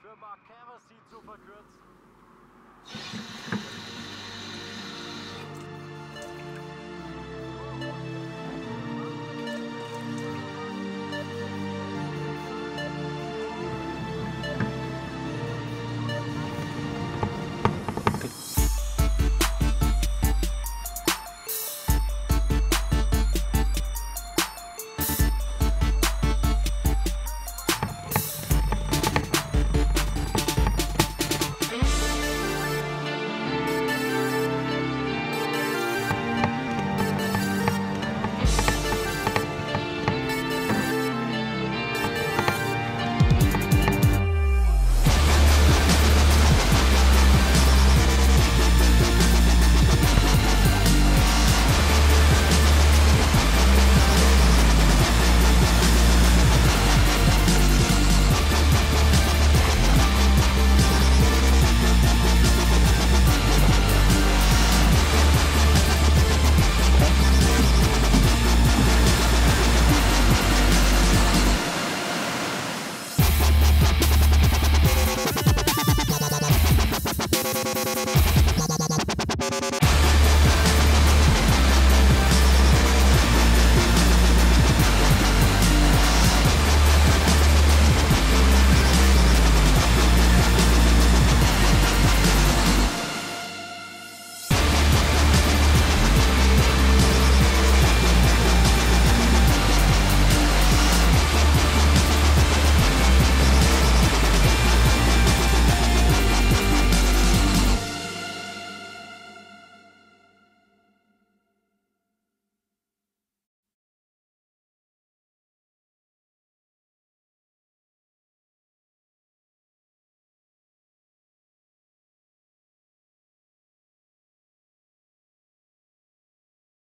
für Mark Caverseed zu verkürzen.